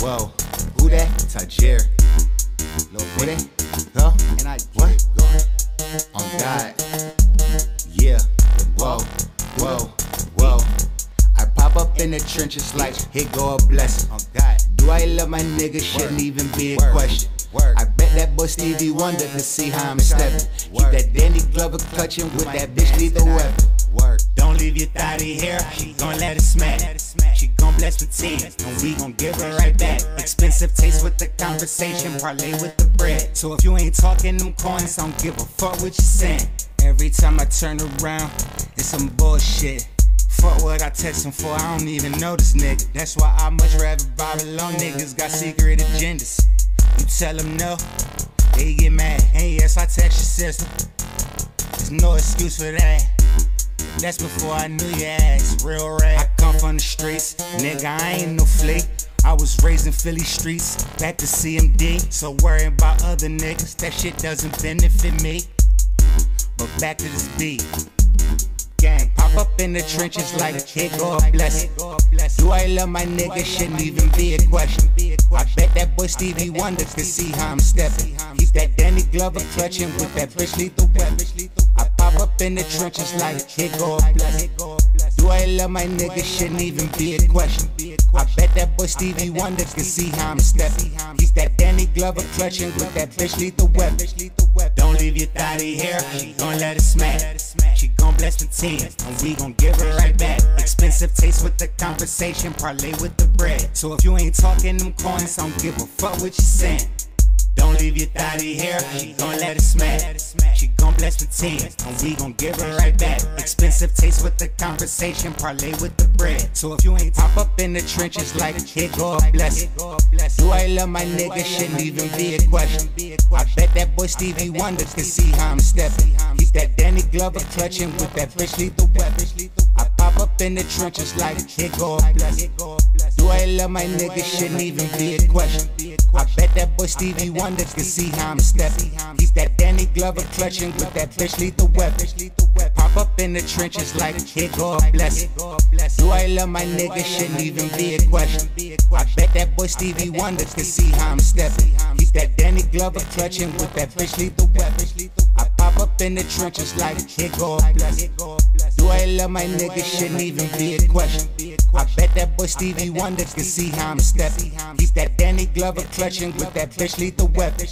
Whoa, who that? Ta'jiir. Who that? Huh? And I What? On oh, God. Yeah. Whoa, whoa, whoa. I pop up in the trenches like, here go a blessing. On God. Do I love my nigga? Shouldn't even be a question. Word. I bet that boy Stevie Wonder can see how I'm stepping. Keep that Danny Glover clutching with that bitch lethal weapon. Don't leave your thotty here, she gon' let it smack. She with team, and we gon' give her right back. Expensive taste with the conversation, parlay with the bread. So if you ain't talking them coins, I don't give a fuck what you saying. Every time I turn around, it's some bullshit. Fuck what I text him for, I don't even know this nigga. That's why I much rather vibe alone. Niggas got secret agendas. You tell them no, they get mad. And yes, I text your sister. There's no excuse for that. That's before I knew your ass, real rap. Come from the streets, nigga, I ain't no flake. I was raised in Philly streets, back to CMD. So worrying about other niggas, that shit doesn't benefit me. But back to this beat. Gang, pop up in the trenches like go a blessing. Do I love my nigga? Shouldn't even be a question. I bet that boy Stevie Wonder can see how I'm stepping. Keep that Danny Glover clutching with that bitch lethal weapon. I pop up in the trenches like go a blessing. Do I love my nigga? Shouldn't even be a question. I bet that boy Stevie Wonder can see how I'm stepping. He's that Danny Glover clutching with that bitch lethal weapon. Don't leave your thotty here, she gon' let it smack. She gon' bless the team, and we gon' give her right back. Expensive taste with the conversation, parlay with the bread. So if you ain't talking them coins, I don't give a fuck what you saying. Don't leave your thotty here, she gon' let it smack. She gon' bless the team, and we gon' give her right back. Expensive taste with the conversation, parlay with the bread. So if you ain't Pop up in the trenches like here go a blessing. Do I love my nigga? Shouldn't even be a question. I bet that boy Stevie Wonder can see how I'm stepping. Keep that Danny Glover clutching with that bitch lethal weapon. I pop up in the trenches like here go a blessing. Do I love my nigga? Shouldn't even be a question. I bet that boy Stevie Wonder can see how I'm stepping. Keep that Danny Glover clutching with that bitch lethal weapon. Pop up in the trenches like here go a blessing. Do I love my nigga? Shouldn't even be a question. I bet that boy Stevie Wonder can see how I'm stepping. Keep that Danny Glover clutching with that bitch lethal weapon. I pop up in the trenches like here go a blessing. Do I love my nigga? Shouldn't even be a question. I bet that boy Stevie Wonder can see how I'm stepping. Keep that Danny Glover clutching with that bitch lethal weapon.